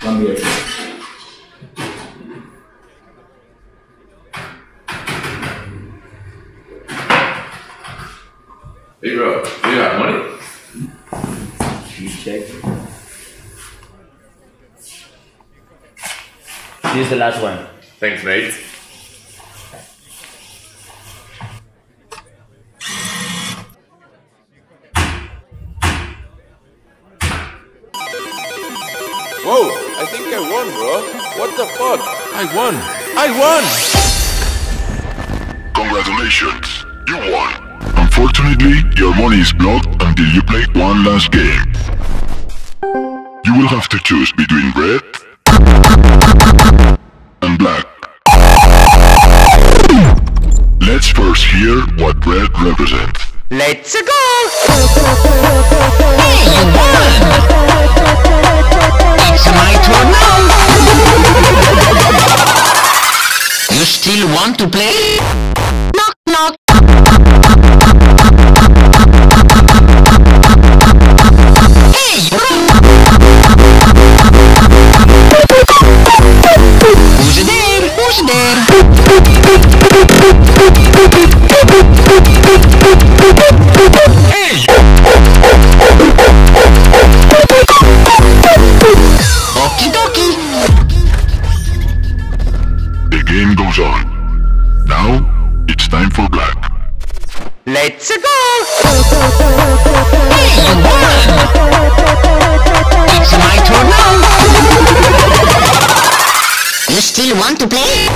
here. Hey bro, you got money? You check. This is the last one. Thanks, mate. Whoa, I think I won, bro. What the fuck? I won. I won! Congratulations, you won. Unfortunately, your money is blocked until you play one last game. You will have to choose between red and black. Let's first hear what red represents. Let's go! Hey, you won! Still want to play? Knock knock! Hey, Who's there? Who's there? Game goes on. Now, it's time for black. Let's go! You still want to play?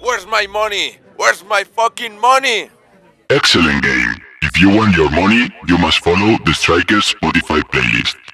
Where's my money? Where's my fucking money? Excellent game. If you want your money, you must follow the Straikerz Spotify playlist.